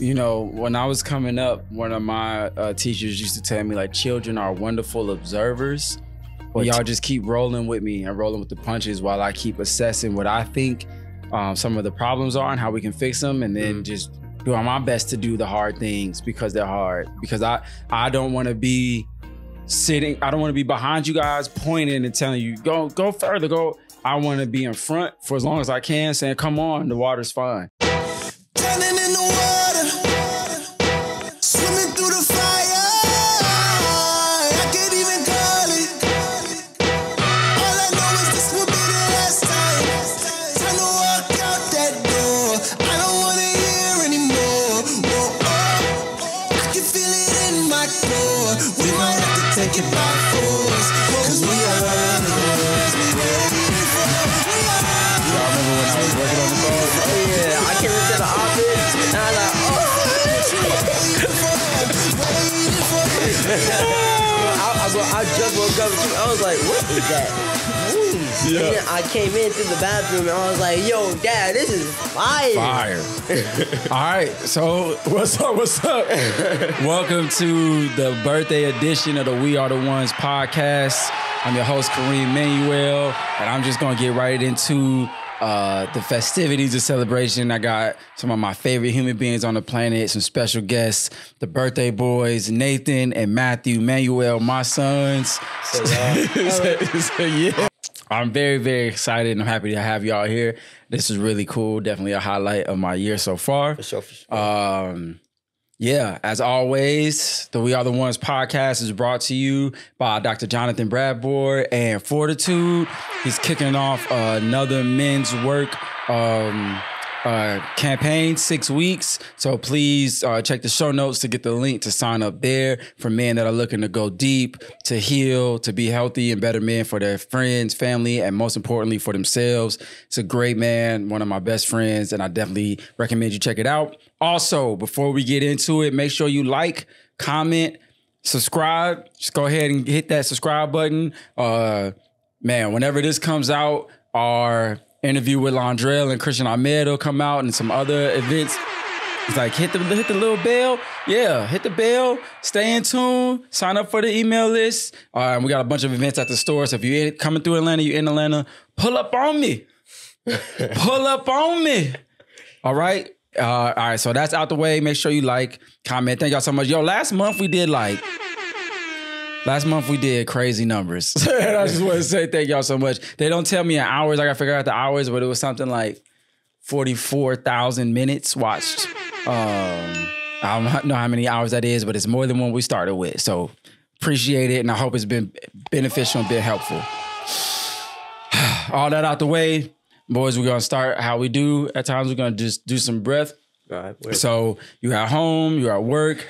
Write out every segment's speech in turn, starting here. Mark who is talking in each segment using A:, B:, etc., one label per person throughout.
A: you know, when I was coming up, one of my uh, teachers used to tell me like, children are wonderful observers. Well, y'all just keep rolling with me and rolling with the punches while I keep assessing what I think um, some of the problems are and how we can fix them, and then just doing my best to do the hard things because they're hard. Because I I don't want to be sitting. I don't want to be behind you guys pointing and telling you go go further, go. I want to be in front for as long as I can, saying, "Come on, the water's fine."
B: Drowning in the water,
C: up too. I was like, what is that? noise?" And then I came in through the bathroom and I was like, yo, dad, this is fire.
A: Fire. All right. So what's up? What's up? Welcome to the birthday edition of the We Are the Ones podcast. I'm your host Kareem Manuel, and I'm just gonna get right into uh, the festivities, the celebration. I got some of my favorite human beings on the planet, some special guests, the birthday boys, Nathan and Matthew Manuel, my sons. So, yeah. I'm very, very excited and I'm happy to have y'all here. This is really cool. Definitely a highlight of my year so far.
C: For sure, for sure.
A: Um, yeah, as always, the We Are the Ones podcast is brought to you by Dr. Jonathan Bradboard and Fortitude. He's kicking off another men's work um, uh, campaign, six weeks. So please uh, check the show notes to get the link to sign up there for men that are looking to go deep, to heal, to be healthy and better men for their friends, family, and most importantly for themselves. It's a great man, one of my best friends, and I definitely recommend you check it out. Also, before we get into it, make sure you like, comment, subscribe. Just go ahead and hit that subscribe button. Uh, man, whenever this comes out, our interview with Londrell and Christian Ahmed will come out and some other events. It's like hit the hit the little bell. Yeah, hit the bell. Stay in tune. Sign up for the email list. Uh, and we got a bunch of events at the store. So if you're coming through Atlanta, you're in Atlanta, pull up on me. pull up on me. All right. Uh, all right. So that's out the way. Make sure you like, comment. Thank y'all so much. Yo, last month we did like Last month we did crazy numbers. and I just want to say thank y'all so much. They don't tell me in hours. I gotta figure out the hours, but it was something like 44,000 minutes watched. Um, I don't know how many hours that is, but it's more than what we started with. So appreciate it. And I hope it's been beneficial and been helpful. All that out the way, boys, we're gonna start how we do. At times we're gonna just do some breath.
C: Right.
A: So you're at home, you're at work,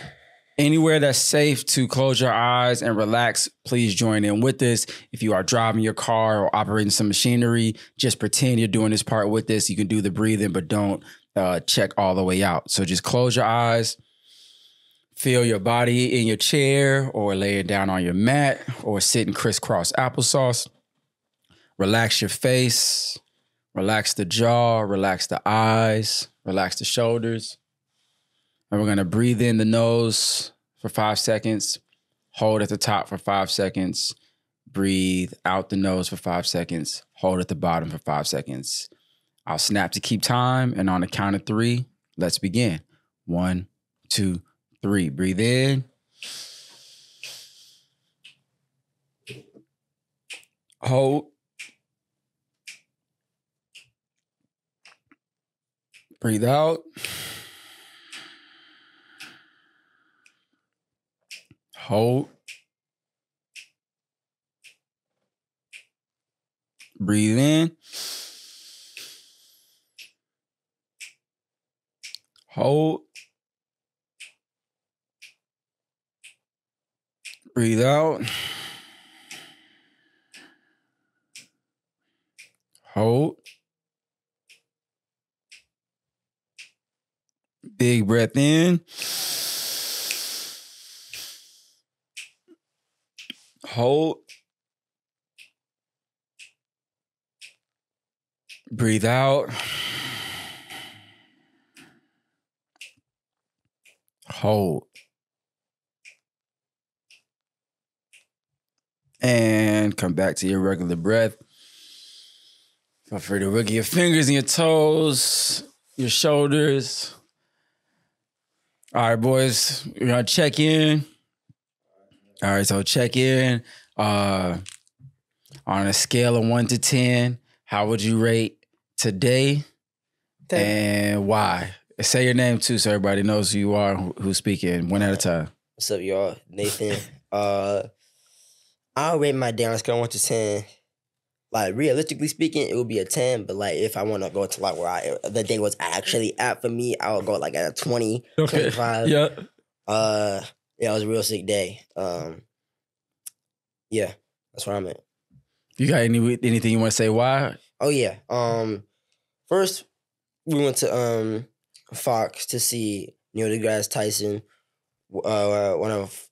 A: anywhere that's safe to close your eyes and relax, please join in with this. If you are driving your car or operating some machinery, just pretend you're doing this part with this. You can do the breathing, but don't uh, check all the way out. So just close your eyes. Feel your body in your chair or laying down on your mat or sitting crisscross applesauce. Relax your face, relax the jaw, relax the eyes, relax the shoulders. And we're gonna breathe in the nose for five seconds, hold at the top for five seconds, breathe out the nose for five seconds, hold at the bottom for five seconds. I'll snap to keep time, and on the count of three, let's begin. One, two, three. Breathe in. Hold. Breathe out. Hold. Breathe in. Hold. Breathe out. Hold. Big breath in. Hold. Breathe out. Hold. And come back to your regular breath. Feel free to wiggle your fingers and your toes, your shoulders. All right, boys, we're gonna check in. All right, so check in. Uh on a scale of one to ten, how would you rate today and why? Say your name too, so everybody knows who you are, who- who's speaking, one at a time.
C: What's up, y'all? Nathan. uh, I'll rate my day on a scale of one to ten. Like realistically speaking, it would be a ten. But like if I want to go to like where I the day was actually at for me, I would go like at a 20, 25.
A: Yeah.
C: Uh, yeah, it was a real sick day. Um, yeah, that's where I'm at.
A: You got any anything you want to say? Why?
C: Oh yeah. Um, first we went to um Fox to see Neil deGrasse Tyson. Uh, one of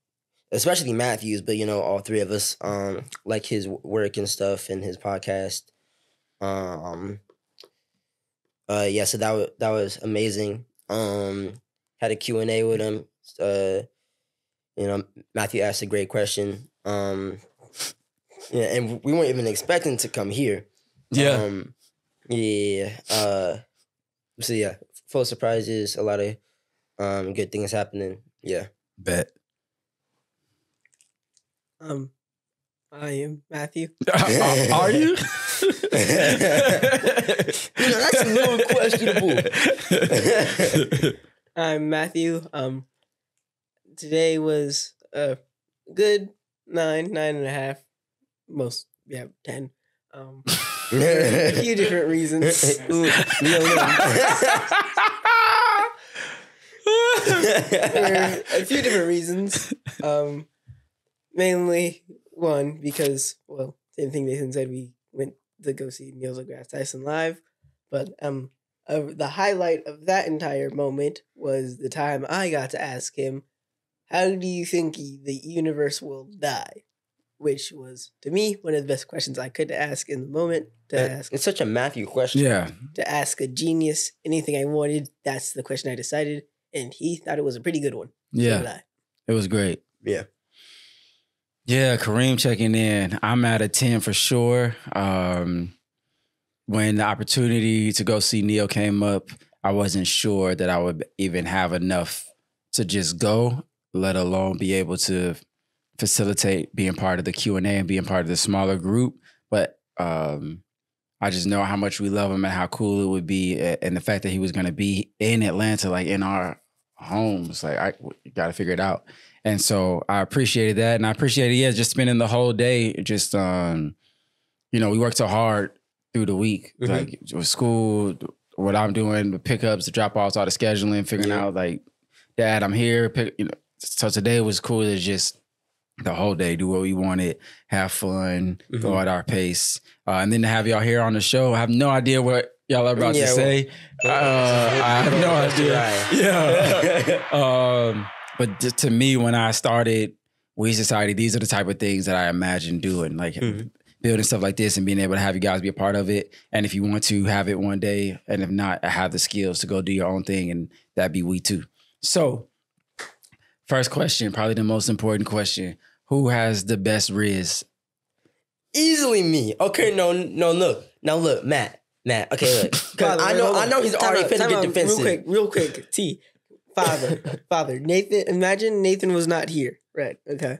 C: especially Matthews, but you know all three of us um like his work and stuff and his podcast. Um. Uh yeah, so that was that was amazing. Um, had a Q and A with him. Uh, you know Matthew asked a great question. Um, yeah, and we weren't even expecting to come here.
A: Yeah.
C: Um, yeah. Uh, so yeah, full surprises, a lot of um good things happening. Yeah.
A: Bet.
D: Um, I am Matthew.
A: are, are you?
C: You know, that's a little questionable.
D: I'm Matthew. Um, today was a good nine, nine and a half, most yeah, ten. Um, a few different reasons.
C: Ooh, no, no.
D: A few different reasons. Um, mainly one because well, same thing Nathan said. We went to go see Neil deGrasse Tyson live, but um, uh, the highlight of that entire moment was the time I got to ask him, "How do you think y- the universe will die?" Which was to me one of the best questions I could ask in the moment. To ask
C: it's such a Matthew question.
A: yeah.
D: to ask a genius anything I wanted. That's the question I decided, and he thought it was a pretty good one.
A: Yeah.
D: I.
A: It was great.
C: Yeah.
A: Yeah, Kareem checking in. I'm at a 10 for sure. Um, when the opportunity to go see Neil came up, I wasn't sure that I would even have enough to just go, let alone be able to facilitate being part of the Q&A and being part of the smaller group. But um, I just know how much we love him and how cool it would be. And the fact that he was going to be in Atlanta, like in our homes, like I got to figure it out. And so I appreciated that. And I appreciated, yeah, just spending the whole day just, um, you know, we worked so hard through the week,
C: Mhm.
A: like with school, what I'm doing, the pickups, the drop offs, all the scheduling, figuring
C: Yeah.
A: out like, dad, I'm here. Pick, you know, so today was cool to just the whole day do what we wanted, have fun, go
C: Mhm.
A: at our pace. Uh, and then to have y'all here on the show, I have no idea what y'all are about
C: Yeah,
A: to
C: well-
A: say. Uh, I have no idea.
C: right.
A: Yeah. um, but t- to me, when I started We Society, these are the type of things that I imagine doing, like
C: Mhm.
A: building stuff like this and being able to have you guys be a part of it. And if you want to have it one day, and if not, have the skills to go do your own thing, and that be we too. So, first question, probably the most important question: Who has the best Riz?
C: Easily me. Okay, no, no, look. Now look, Matt. Matt, okay, look. 'Cause
D: Father,
C: I
D: wait,
C: know
D: hold
C: I know he's already
D: out,
C: finna get defensive.
D: Real quick, real quick. T. Father, father, Nathan. Imagine Nathan was not here. Right. Okay.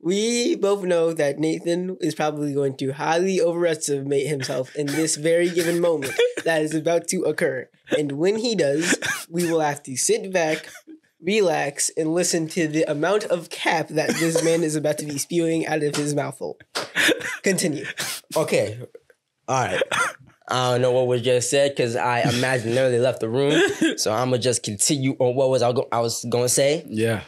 D: We both know that Nathan is probably going to highly overestimate himself in this very given moment that is about to occur. And when he does, we will have to sit back, relax, and listen to the amount of cap that this man is about to be spewing out of his mouth hole. Continue.
C: Okay. All right. I don't know what was just said because I imaginarily left the room. So I'm gonna just continue on what was I, go- I was gonna say.
A: Yeah,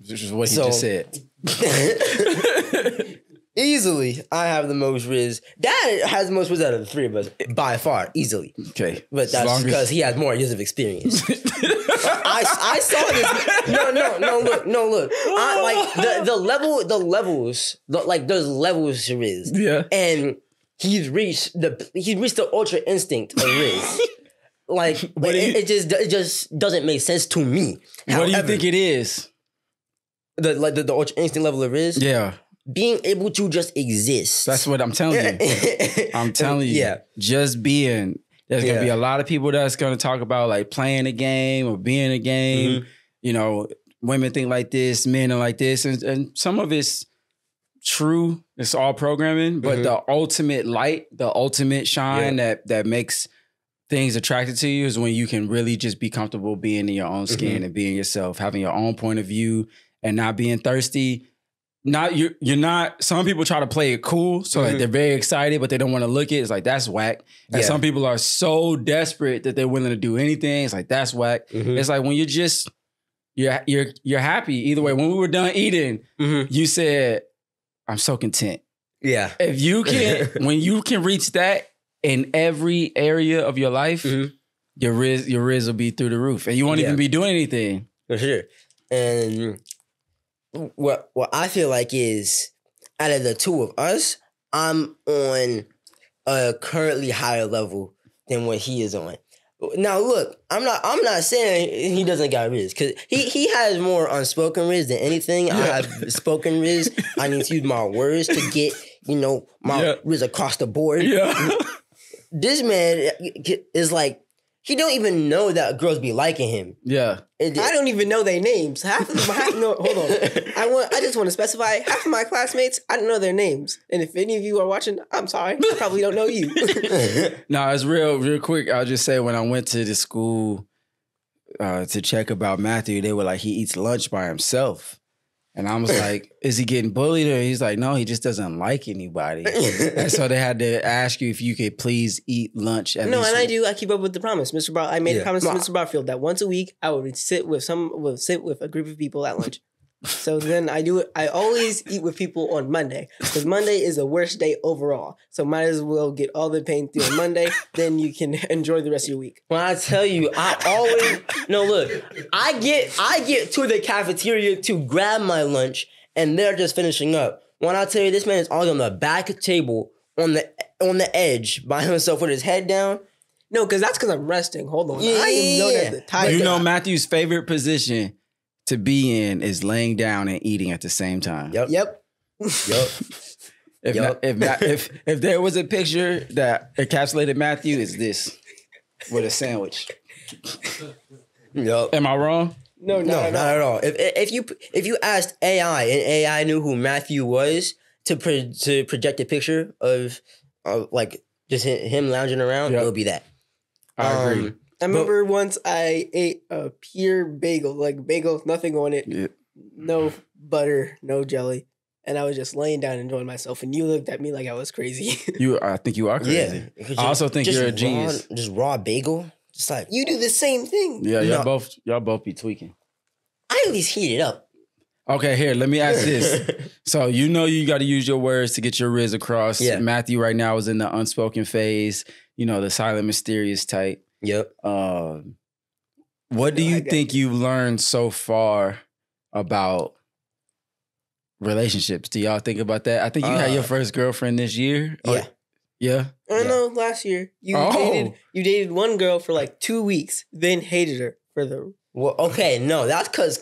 A: which is what he
C: So-
A: just said.
C: easily, I have the most Riz. Dad has the most Riz out of the three of us by far, easily.
A: Okay,
C: But
A: As
C: that's
A: long as-
C: because he has more years of experience. I, I saw this. No, no, no. Look, no, look. I, like the the level, the levels, the, like there's levels to Riz,
A: yeah.
C: and he's reached the he's reached the ultra instinct of Riz. like
A: What do
C: it,
A: you-
C: it just it just doesn't make sense to me.
A: what do you think it is?
C: the like the, the ultra instinct level of Riz
A: Yeah,
C: being able to just exist.
A: that's what I'm telling you. I'm telling you.
C: Yeah.
A: Just being. There's gonna
C: Yeah.
A: be a lot of people that's gonna talk about like playing a game or being a game.
C: Mm-hmm.
A: You know, women think like this, men are like this, and, and some of it's true. It's all programming, but
C: Mhm.
A: the ultimate light, the ultimate shine that that makes things attracted to you is when you can really just be comfortable being in your own skin
C: Mm-hmm.
A: and being yourself, having your own point of view, and not being thirsty. Not you. You're not. Some people try to play it cool, so like
C: Mhm.
A: they're very excited, but they don't want to look it. It's like that's whack. And
C: Yeah.
A: some people are so desperate that they're willing to do anything. It's like that's whack.
C: Mhm.
A: It's like when you're just you're you're you're happy either way. When we were done eating,
C: Mhm.
A: you said, "I'm so content."
C: Yeah.
A: If you can, when you can reach that in every area of your life,
C: Mhm.
A: your riz your riz will be through the roof, and you won't
C: Yeah.
A: even be doing anything.
C: For sure. And what what I feel like is out of the two of us, I'm on a currently higher level than what he is on. Now look, I'm not I'm not saying he doesn't got riz because he he has more unspoken riz than anything. I have spoken riz. I need to use my words to get you know my
A: Yeah.
C: riz across the board.
A: Yeah,
C: This man is like he don't even know that girls be liking him.
A: yeah.
C: It-
D: I don't even know their names. Half of my, no, hold on. I want. I just want to specify. Half of my classmates, I don't know their names. And if any of you are watching, I'm sorry. I probably don't know you.
A: No, it's real, real quick. I'll just say when I went to the school uh, to check about Matthew, they were like, he eats lunch by himself. And I was like, is he getting bullied? Or he's like, no, he just doesn't like anybody. and so they had to ask you if you could please eat lunch. At
D: no,
A: least
D: and I do. I keep up with the promise, Mr. Bar. I made a promise to Mr. Barfield that once a week I would sit with some, will sit with a group of people at lunch. So then I do it. I always eat with people on Monday because Monday is the worst day overall. So might as well get all the pain through on Monday. then you can enjoy the rest of your week.
C: When I tell you, I always no look. I get I get to the cafeteria to grab my lunch, and they're just finishing up. When I tell you, this man is always on the back table on the on the edge by himself with his head down.
D: No, because that's because I'm resting. Hold on. I
C: Yeah.
D: am known as the tiger.
A: You know, Matthew's favorite position to be in is laying down and eating at the same time.
C: Yep.
D: Yep.
C: Yep.
A: If,
C: Yup.
A: not, if, not, if if there was a picture that encapsulated Matthew, it's this with a sandwich.
C: Yep.
A: Am I wrong?
D: No, no,
C: No,
D: no.
C: not at all. If if you if you asked AI and AI knew who Matthew was to pro, to project a picture of of like just him lounging around,
A: Yep.
C: it would be that.
A: I agree.
D: I remember once I ate a pure bagel, like bagel, nothing on it,
A: Yeah.
D: no butter, no jelly. And I was just laying down enjoying myself. And you looked at me like I was crazy.
A: You, I think you are crazy.
C: Yeah.
A: I also think you're a
C: raw-
A: genius.
C: just raw bagel. Just like
D: you do the same thing.
A: Yeah, y'all
C: No.
A: both y'all both be tweaking.
C: I at least heat it up.
A: Okay, here, let me ask this. so you know you got to use your words to get your riz across.
C: Yeah.
A: Matthew right now is in the unspoken phase. You know the silent, mysterious type.
C: Yep.
A: Um, what do you think you've learned so far about relationships? Do y'all think about that? I think you had your
C: Uh,
A: first girlfriend this year. Or-
C: Yeah.
A: yeah.
D: I
C: Yeah.
D: know last year you
A: Oh.
D: dated you dated one girl for like two weeks, then hated her for the
C: Well, okay, no, that's because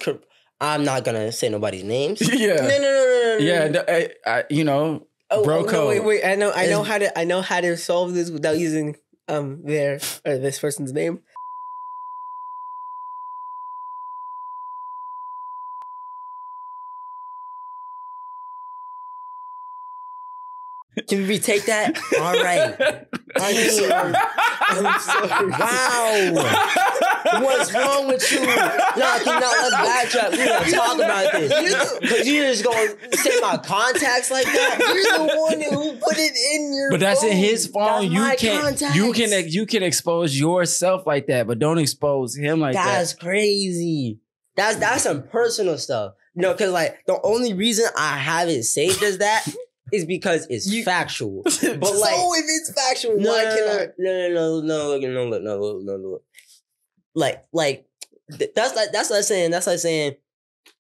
C: I'm not gonna say nobody's names.
A: yeah.
D: No, no, no, no, no, no.
A: Yeah,
D: no.
A: I, I, you know,
D: Oh,
A: bro
D: oh, no, wait, wait. I know, I know how to, I know how to solve this without using um their or this person's name.
C: Can we retake that? All right. I mean,
D: I'm sorry.
C: wow. What's wrong with you? No, I cannot let's backtrack. We're gonna talk about this. Because you're just gonna say my contacts like that.
D: You're the one who put it in your.
A: But that's in his phone.
C: That's
A: You can't. You can. You can expose yourself like that, but don't expose him like that.
C: That's crazy. That's that's some personal stuff. No, because like the only reason I have it saved as that is because it's
D: You-
C: factual. But like,
D: if it's factual,
C: no,
D: why
C: no,
D: can
C: no,
D: I?
C: no, no, no, no, no, look, no, look, no, look. Like, like th- that's like that's like saying that's like saying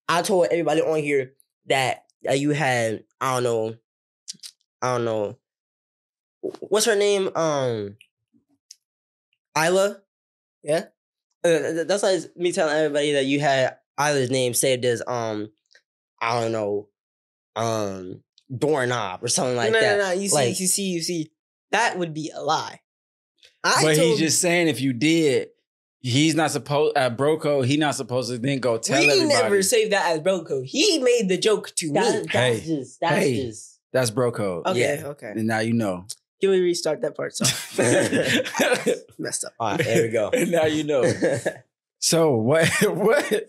C: I told everybody on here that uh, you had I don't know, I don't know, what's her name? Um, Isla.
D: Yeah.
C: Uh, that's like me telling everybody that you had either's name saved as um, I don't know, um, doorknob or something like
D: no,
C: that.
D: no, no. You see,
C: Like-
D: you see, you see. That would be a lie. I
A: but
D: told
A: he's just saying if you did, he's not supposed at Broco. He not supposed to then go tell
D: we
A: everybody.
D: never saved that as Broco. He made the joke to
C: That-
D: me.
C: that's
A: Hey.
C: just that's
A: Hey.
C: just
A: That's bro code.
D: Okay,
C: yeah.
D: okay.
A: And now you know.
D: Can we restart that part? So messed up.
C: all right. There we go.
A: now you know. So what what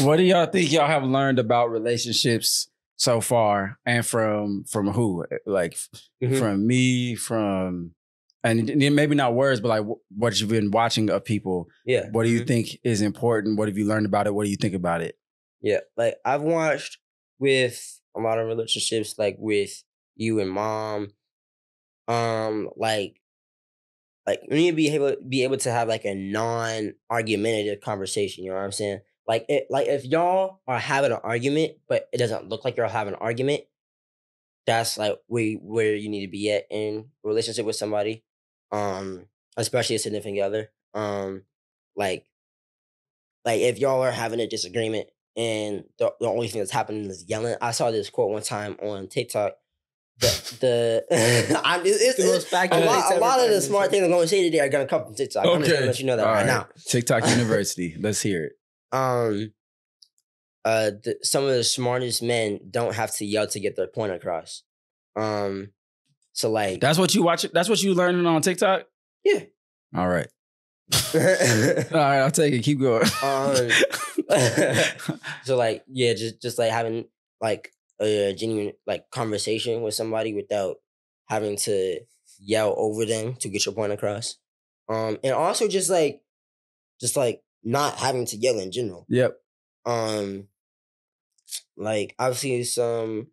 A: what do y'all think y'all have learned about relationships so far and from from who? Like
C: Mhm.
A: from me, from and maybe not words, but like what you've been watching of people.
C: yeah.
A: What do you
C: Mhm.
A: think is important? What have you learned about it? What do you think about it?
C: Yeah, like I've watched with a lot of relationships, like with you and mom. Um, like, like we need to be able be able to have like a non argumentative conversation. You know what I'm saying? Like, it, like if y'all are having an argument, but it doesn't look like you're having an argument, that's like where where you need to be at in relationship with somebody, um, especially a significant other. Um, like, like if y'all are having a disagreement and the, the only thing that's happening is yelling. I saw this quote one time on TikTok. The the I, it's, it's,
D: The most
C: a lot, a lot of the smart things I'm going to say today are going to come from TikTok. I'm just going to let you know that
A: All
C: right,
A: right. Now. TikTok University. Let's hear it.
C: Um, uh, the, some of the smartest men don't have to yell to get their point across. Um, so like
A: That's what you watch. That's what you learning on TikTok.
C: Yeah.
A: All right. All right. I'll take it. Keep going.
C: um, so like yeah just just like having like a genuine like conversation with somebody without having to yell over them to get your point across um and also just like just like not having to yell in general
A: yep.
C: um like i've seen some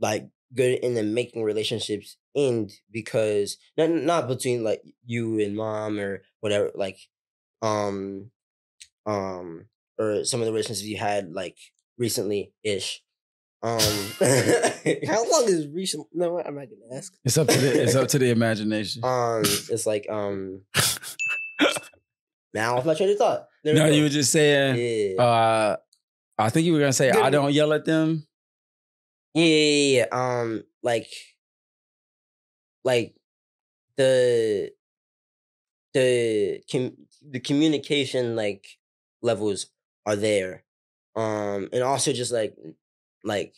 C: like good in the making relationships end because not not between like you and mom or whatever like um um or some of the relationships you had like recently ish um
D: How long is recent? No, I'm not gonna ask.
A: It's up to the. It's up to the imagination.
C: um it's like um now off my train of thought There
A: no, you were just saying.
C: yeah.
A: Uh, I think you were gonna say
D: Good.
A: I don't yell at them.
C: Yeah, yeah, yeah. Um, like, like the the com- the communication like levels are there, um, and also just like like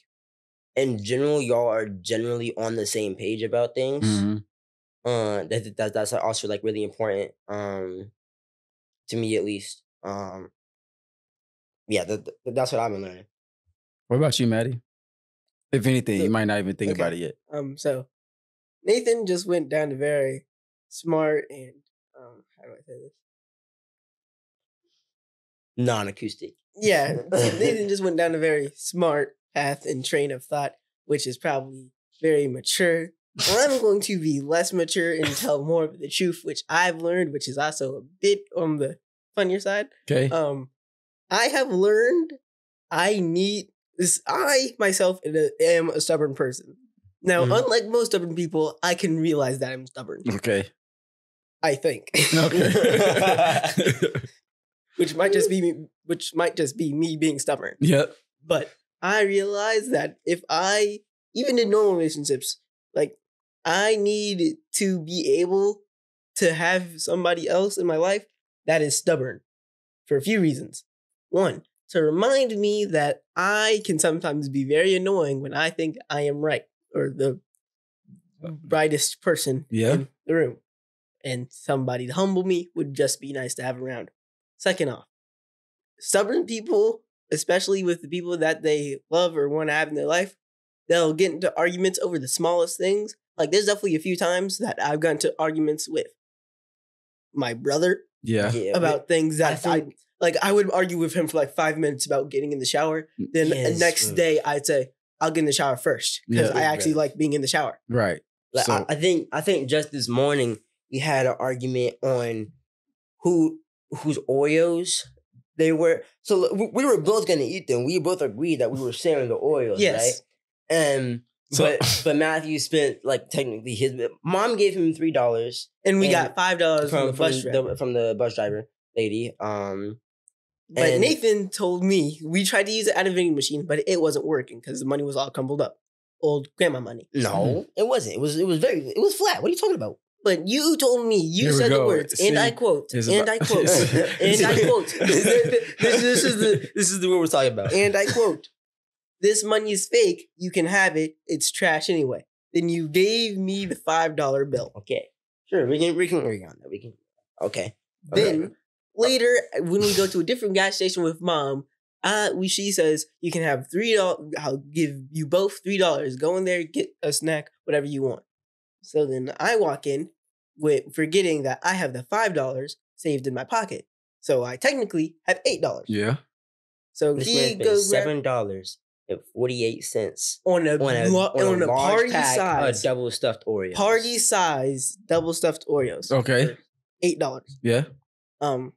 C: in general, y'all are generally on the same page about things.
A: Mhm.
C: Uh, that, that that's also like really important. Um, to me at least. Um, yeah, that- that's what I've been learning.
A: What about you, Maddie? If anything, you might not even think
D: okay.
A: about it yet.
D: Um, so Nathan just went down to very smart and um, how do I say this?
C: Non-acoustic.
D: Yeah, Nathan just went down a very smart path and train of thought, which is probably very mature. Well, I'm going to be less mature and tell more of the truth, which I've learned, which is also a bit on the funnier side.
A: Okay.
D: Um, I have learned I need this. I myself am a stubborn person. Now,
A: Mhm.
D: unlike most stubborn people, I can realize that I'm stubborn.
A: okay.
D: I think.
A: Okay.
D: which might just be me, which might just be me being stubborn.
A: yep.
D: But I realize that if I, even in normal relationships, like I need to be able to have somebody else in my life that is stubborn for a few reasons. One, to remind me that I can sometimes be very annoying when I think I am right or the oh, brightest person
A: Yeah.
D: in the room. And somebody to humble me would just be nice to have around. Second off, stubborn people, especially with the people that they love or want to have in their life, they'll get into arguments over the smallest things. Like there's definitely a few times that I've gotten to arguments with my brother
A: Yeah.
C: Yeah,
D: about things that I,
C: think-
D: like I would argue with him for like five minutes about getting in the shower. Then the next
C: mm.
D: day I'd say, I'll get in the shower first. Because
A: Yeah.
D: I actually
C: Right.
D: like being in the shower.
A: Right.
C: Like
A: So-
C: I, I think I think just this morning we had an argument on who whose Oreos they were. So we, we were both gonna eat them. We both agreed that we were sharing the Oreos,
D: Yes.
C: right? And
A: So-
C: but but Matthew spent like technically his mom gave him three dollars
D: And we
C: And
D: got five dollars from,
C: from
D: the
C: from
D: driver.
C: the, from the bus driver lady. Um,
D: But
C: and-
D: Nathan told me we tried to use it at a vending machine, but it wasn't working because the money was all crumbled up. Old grandma money.
C: no, hmm. it wasn't. It was it was very it was flat. What are you talking about?
D: But you told me, you
A: Here
D: said the
A: go.
D: words, and I quote, and
A: about-
D: I quote, and I quote,
C: this, this, this is the this is the word we're talking about.
D: and I quote, this money is fake. You can have it. It's trash anyway. Then you gave me the five dollar bill.
C: okay, sure, we can we can agree on that. We can. Okay.
D: Then later, when we go to a different gas station with mom, uh, we she says you can have three dollars. I'll give you both three dollars. Go in there, get a snack, whatever you want. So then I walk in with forgetting that I have the five dollars saved in my pocket. So I technically have eight dollars.
A: Yeah.
D: So
C: this
D: he
C: man spent
D: goes
C: seven dollars at and forty eight cents
D: on a,
C: on a,
D: lo-
C: on
D: on a
C: large
D: party
C: pack
D: size
C: of double stuffed Oreos.
D: party size double stuffed Oreos.
A: Okay.
D: eight dollars.
A: Yeah.
D: Um.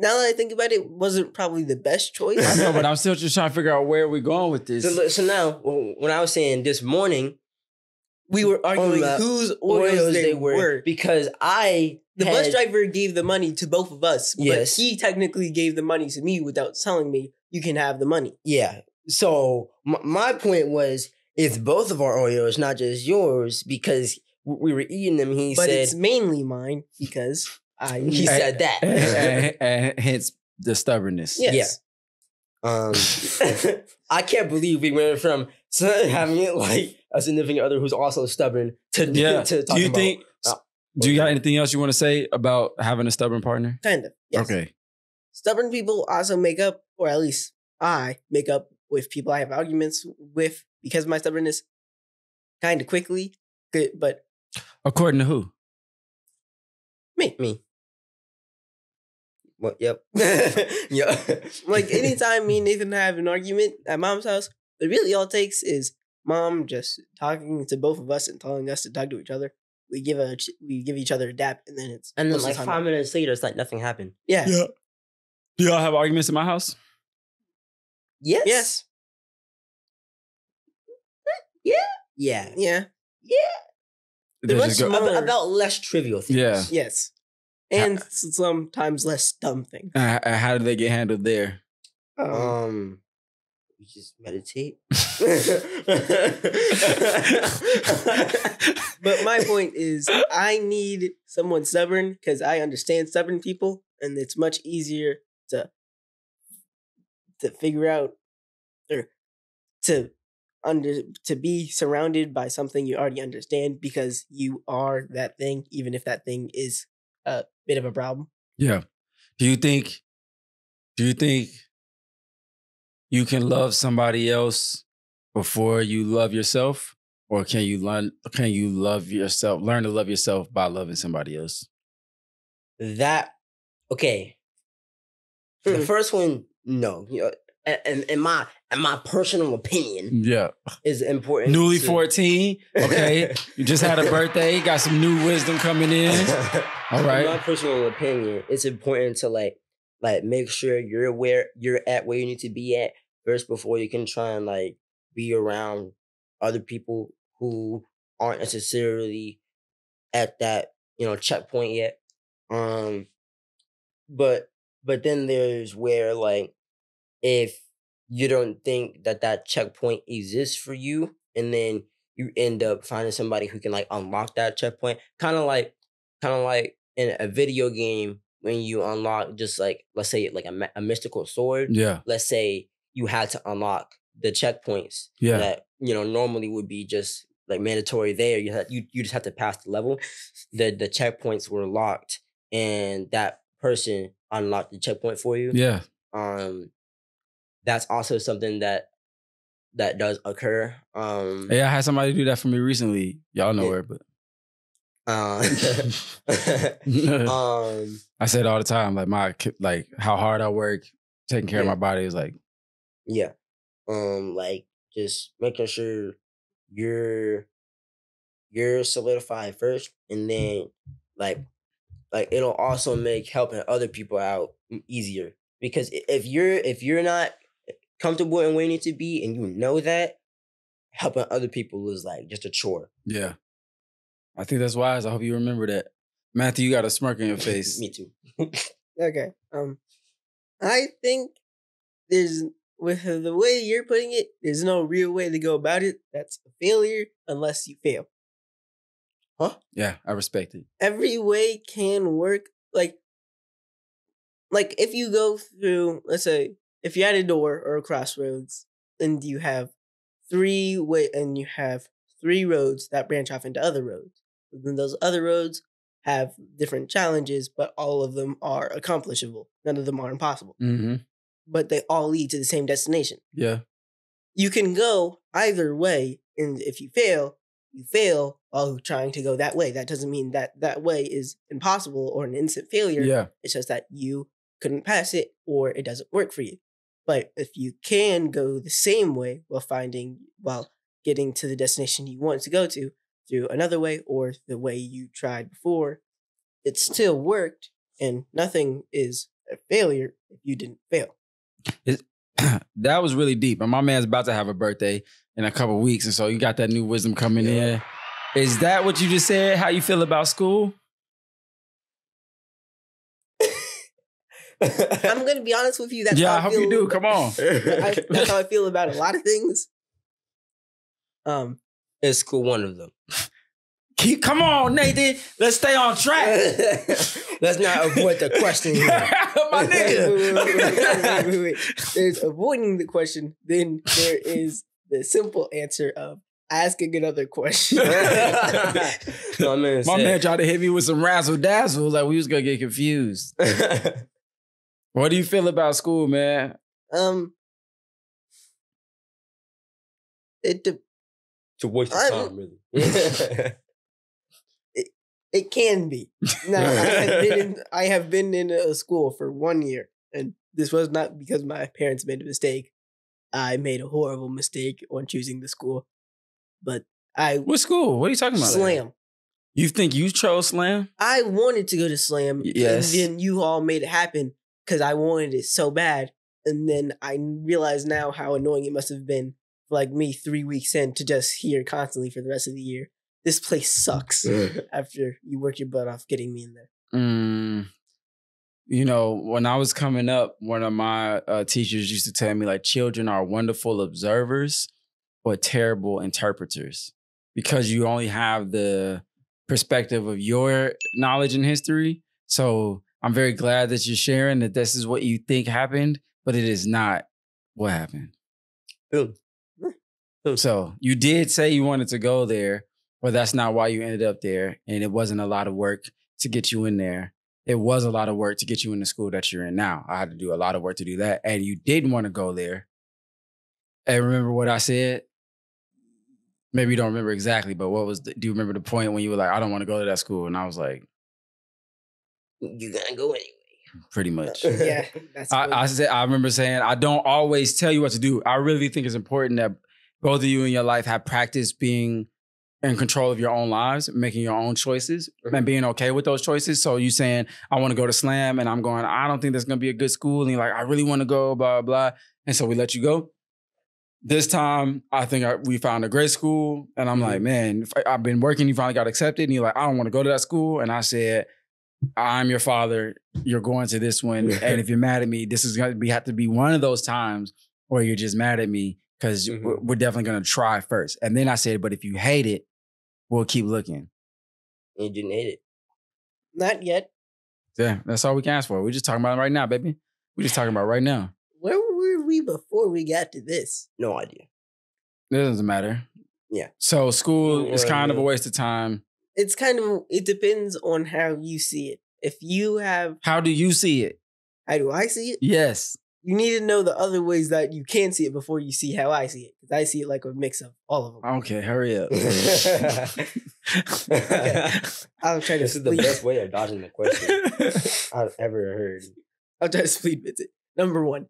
D: Now that I think about it, wasn't probably the best choice.
A: I know, but I'm still just trying to figure out where we're going with this.
C: So, look- so now, when when I was saying this morning,
D: we were arguing
C: the
D: whose Oreos, they, were.
C: because I
D: The
C: had-
D: bus driver gave the money to both of us,
C: Yes.
D: but he technically gave the money to me without telling me you can have the money.
C: Yeah. So my, my point was, it's both of our Oreos, not just yours, because we were eating them. He
D: but
C: said
D: it's mainly mine because I
C: he said that.
A: and, and- and hence the stubbornness.
D: yes.
C: Um, I can't believe we went from having it like a significant other who's also stubborn to
A: Yeah.
C: to
A: Do
C: talking
A: you
C: about,
A: think?
C: uh,
A: Do you got anything else you want to say about having a stubborn partner?
D: kind of. Yes.
A: Okay.
D: Stubborn people also make up, or at least I make up with people I have arguments with because of my stubbornness, kind of quickly. Good, but
A: According to who?
D: me,
C: me? What? Yep. yeah.
D: like anytime me and Nathan have an argument at mom's house, it really all takes is mom just talking to both of us and telling us to talk to each other. We give a we give each other a dap, and then it's
C: And then like
D: the
C: five minutes later, it's like nothing happened.
D: Yeah. yeah.
A: Do y'all have arguments in my house?
C: Yes.
D: Yes.
C: Yeah.
D: Yeah.
A: Yeah.
D: much
A: just go-
D: more-
C: About, about less trivial things.
A: Yeah.
D: Yes. And s- sometimes less dumb things.
A: Uh, uh, how do they get handled there?
D: Um,
C: Um, we just meditate.
D: but my point is, I need someone stubborn because I understand stubborn people, and it's much easier to to figure out or to under to be surrounded by something you already understand because you are that thing, even if that thing is a bit of a problem.
A: Yeah. Do you think? Do you think you can love somebody else before you love yourself, or can you learn? Can you love yourself? Learn to love yourself by loving somebody else.
C: that okay. The
D: Hmm.
C: first one, no. You know, and, and in my my personal opinion,
A: Yeah.
C: is important.
A: Newly
C: to-
A: fourteen. Okay. You just had a birthday. Got some new wisdom coming in. all right
C: In my personal opinion, it's important to like like make sure you're where you're at where you need to be at first before you can try and like be around other people who aren't necessarily at that you know checkpoint yet. Um, but but then there's where like if you don't think that that checkpoint exists for you, and then you end up finding somebody who can like unlock that checkpoint, kind of like kind of like in a video game when you unlock just like let's say like a, a mystical sword.
A: Yeah.
C: Let's say you had to unlock the checkpoints
A: Yeah.
C: that you know normally would be just like mandatory there. You had, you you just have to pass the level. The the checkpoints were locked, and that person unlocked the checkpoint for you.
A: Yeah.
C: Um, that's also something that that does occur. Um,
A: Yeah. I had somebody do that for me recently. Y'all know her, but
C: uh, um,
A: I said all the time, like my like how hard I work taking care
C: Yeah.
A: of my body is like
C: yeah, um, like just making sure you're you're solidified first, and then like like it'll also make helping other people out easier because if you're if you're not comfortable in where you need to be and you know that helping other people is like just a chore.
A: Yeah. I think that's wise. I hope you remember that. Matthew, you got a smirk on your face.
C: Me too.
D: Okay. Um, I think there's with the way you're putting it, there's no real way to go about it. That's a failure unless you fail. Huh?
A: Yeah, I respect it.
D: Every way can work. Like, like if you go through, let's say, if you're at a door or a crossroads, and you have three way, and you have three roads that branch off into other roads. Then those other roads have different challenges, but all of them are accomplishable. None of them are impossible.
A: Mm-hmm.
D: but they all lead to the same destination.
A: Yeah.
D: You can go either way, and if you fail, you fail while trying to go that way. That doesn't mean that that way is impossible or an instant failure.
A: Yeah.
D: It's just that you couldn't pass it or it doesn't work for you. But if you can go the same way while finding, while getting to the destination you want to go to through another way or the way you tried before, it still worked and nothing is a failure if you didn't fail.
A: that was really deep. And my man's about to have a birthday in a couple weeks. And so you got that new wisdom coming in. Is that what you just said? How you feel about school?
D: I'm gonna be honest with you. That's
A: yeah,
D: how
A: I hope
D: feel,
A: you do. Come on.
D: I, that's how I feel about a lot of things. Um,
C: Is school one of them?
A: Keep, come on, Nathan. Let's stay on track.
C: Let's not avoid the question here.
A: my
D: wait, wait,
A: nigga.
D: wait, wait, wait, wait, wait, wait. There's avoiding the question. Then there is the simple answer of asking another question.
C: my man,
A: My
C: said-
A: man tried to hit me with some razzle dazzle, like we was gonna get confused. What do you feel about school, man?
D: um, it de-
C: to waste of
D: I'm-
C: time, really.
D: it can be. Now I have been in, I have been in a school for one year, and this was not because my parents made a mistake. I made a horrible mistake on choosing the school, but I
A: What school? What are you talking about?
D: slam.
A: You think you chose slam?
D: I wanted to go to slam,
A: Yes.
D: and then you all made it happen because I wanted it so bad, and then I realize now how annoying it must have been like me three weeks in to just hear constantly for the rest of the year. This place sucks. after you work your butt off getting me in there.
A: Mm, you know, when I was coming up, one of my uh, teachers used to tell me like children are wonderful observers, but terrible interpreters because you only have the perspective of your knowledge and history. So I'm very glad that you're sharing that this is what you think happened, but it is not what happened.
C: Boom.
A: So you did say you wanted to go there, but that's not why you ended up there. And it wasn't a lot of work to get you in there. It was a lot of work to get you in the school that you're in now. I had to do a lot of work to do that. And you didn't want to go there. And remember what I said? Maybe you don't remember exactly, but what was the, do you remember the point when you were like, I don't want to go to that school? And I was like,
C: you gotta go anyway.
A: pretty much.
D: Yeah, that's what-
A: I, I said I remember saying I don't always tell you what to do. I really think it's important that both of you in your life have practiced being in control of your own lives, making your own choices, and mm-hmm. being okay with those choices. So you saying I want to go to Slam, and I'm going. I don't think that's going to be a good school, and you're like, I really want to go, blah blah. And so we let you go. This time, I think I, we found a great school, and I'm like, mm-hmm. man, I've been working. You finally got accepted, and you're like, I don't want to go to that school, and I said. I'm your father. You're going to this one, and if you're mad at me, this is going to be have to be one of those times where you're just mad at me because
C: Mhm.
A: we're, we're definitely going to try first. And then I said, but if you hate it, we'll keep looking.
C: You didn't hate it.
D: not yet.
A: Yeah, that's all we can ask for. We're just talking about it right now, baby. We're just talking about it right now.
D: Where were we before we got to this?
C: No idea.
A: It doesn't matter.
C: Yeah.
A: So school is kind of a waste of time.
D: It's kind of it depends on how you see it. If you have
A: How do you see it?
D: how do I see it?
A: Yes.
D: You need to know the other ways that you can see it before you see how I see it. Because I see it like a mix of all of them.
A: Okay, hurry up.
D: I'll try to
C: This is the
D: split-
C: best way of dodging the question I've ever heard.
D: I'll try to split bits it. Number one,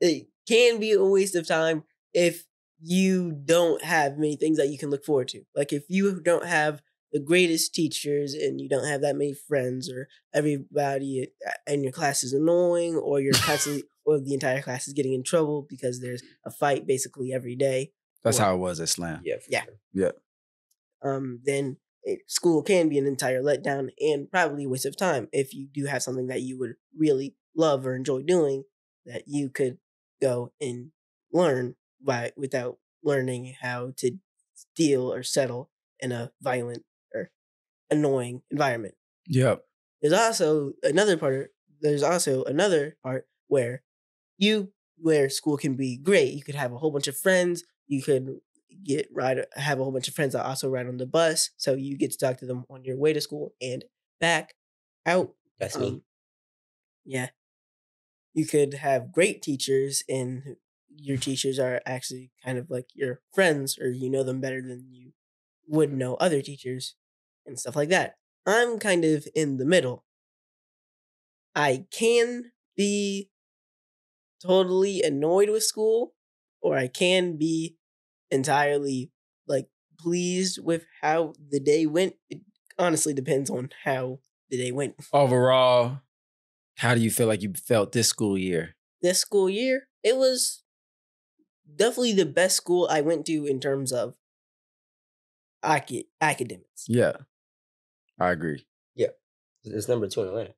D: it can be a waste of time if you don't have many things that you can look forward to. Like if you don't have the greatest teachers and you don't have that many friends, or everybody in your class is annoying, or you're constantly, or the entire class is getting in trouble because there's a fight basically every day,
A: That's
D: Well,
A: how it was at Slam.
C: Yeah.
D: Yeah.
C: sure.
D: um, then it, school can be an entire letdown and probably a waste of time if you do have something that you would really love or enjoy doing that you could go and learn by without learning how to deal or settle in a violent or annoying environment.
A: Yep.
D: There's also another part. There's also another part where you where school can be great. You could have a whole bunch of friends. You could get ride have a whole bunch of friends that also ride on the bus, so you get to talk to them on your way to school and back out.
C: That's me.
D: Um, yeah, you could have great teachers, and your teachers are actually kind of like your friends, or you know them better than you would know other teachers, and stuff like that. I'm kind of in the middle. I can be totally annoyed with school, or I can be entirely like pleased with how the day went. It honestly depends on how the day went.
A: Overall, how do you feel like you felt this school year?
D: This school year, it was definitely the best school I went to in terms of ac- academics.
A: Yeah. I agree.
C: Yeah, it's number two in Atlanta.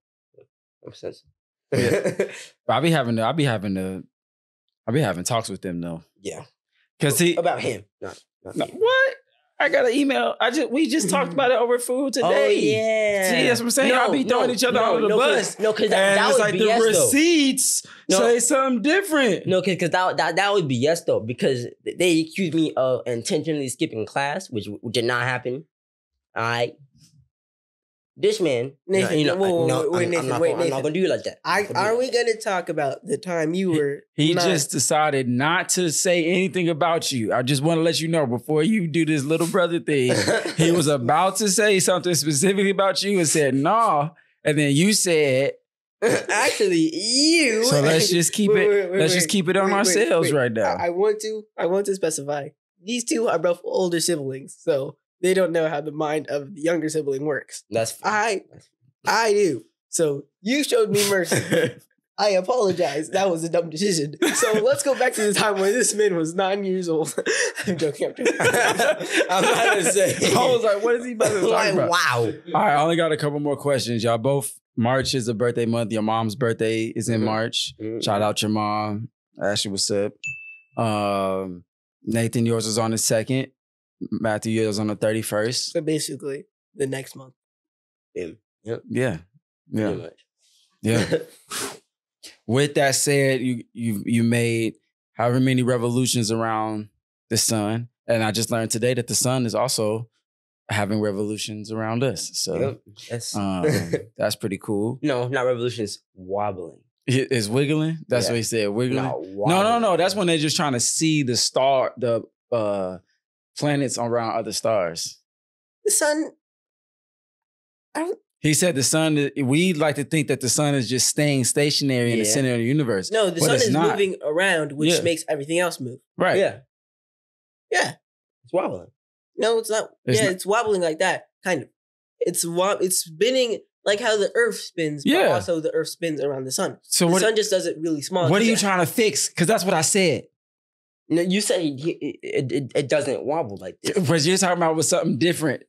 C: Makes sense.
A: Oh, yeah. But I'll be having to, I'll be having to, I'll be having talks with them though.
C: yeah.
A: Cause he
C: about him, not, not
A: No, what? I got an email. I just we just talked about it over food oh, today.
C: Oh yeah.
A: See, that's what I'm saying. Y'all be throwing each other
C: no,
A: under the
C: no, 'cause-
A: bus.
C: No, because that, that would
A: like
C: be
A: the
C: yes
A: receipts
C: No.
A: say something different.
C: No, because that, that that would be yes though because they accused me of intentionally skipping class, which w- did not happen. All right. This man,
D: Nathan,
C: you know,
D: whoa,
C: no,
D: wait,
C: I'm,
D: Nathan,
C: I'm not
D: wait,
C: gonna, I'm not gonna do it like that.
D: I,
C: I'm not gonna
D: are we going to talk about the time you were?
A: He
D: not-
A: just decided not to say anything about you. I just want to let you know before you do this little brother thing. he was about to say something specifically about you and said, nah. And then you said,
D: actually you.
A: so let's just keep
D: Wait,
A: it,
D: wait, wait,
A: let's
D: wait,
A: just keep it on
D: wait, wait,
A: ourselves
D: wait.
A: right now.
D: I, I want to. I want to specify. These two are both older siblings, so they don't know how the mind of the younger sibling works.
C: That's
D: I, I do. So you showed me mercy. I apologize. That was a dumb decision. So let's go back to the time when this man was nine years old. I'm joking. I'm joking.
C: I'm about to say.
A: I was like, what is he about to talk
C: like,
A: about?
C: wow.
A: All right, I only got a couple more questions. Y'all both March is a birthday month. Your mom's birthday is in
C: Mhm.
A: March.
C: Mhm.
A: Shout out your mom. Ashley, what's up? Um, Nathan, yours is on the second. Mattheu, yours on the 31st.
D: so basically, the next month.
C: Him.
A: Yeah.
C: Pretty
A: Yeah.
C: much.
A: Yeah. With that said, you you you made however many revolutions around the sun. And I just learned today that the sun is also having revolutions around us. So
C: Yep. That's
A: um, that's pretty cool.
C: no, not revolutions. Wobbling.
A: It- It's wiggling. That's
C: Yeah.
A: what he said. Wiggling.
C: No,
A: No, no, no. That's when they're just trying to see the star, the uh planets around other stars.
D: The sun.
A: He said the sun. We like to think that the sun is just staying stationary in the
C: Yeah.
A: center of the universe.
D: No, the
A: But
D: sun
A: it's
D: is
A: not.
D: moving around, which
A: Yeah.
D: makes everything else move.
A: Right.
C: Yeah,
D: Yeah.
C: it's wobbling.
D: No, it's not.
A: It's
D: yeah,
A: not-
D: it's wobbling like that. Kind of. It's wo- It's spinning like how the Earth spins. But
A: Yeah.
D: also, the Earth spins around the sun.
A: So
D: the
A: what?
D: sun just does it really small.
A: what are you
D: Just-
A: trying to fix? Because that's what I said.
C: No, you said it, it, it, it doesn't wobble like this.
A: But you're talking about was something different.